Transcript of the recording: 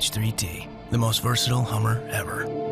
H3T, the most versatile Hummer ever.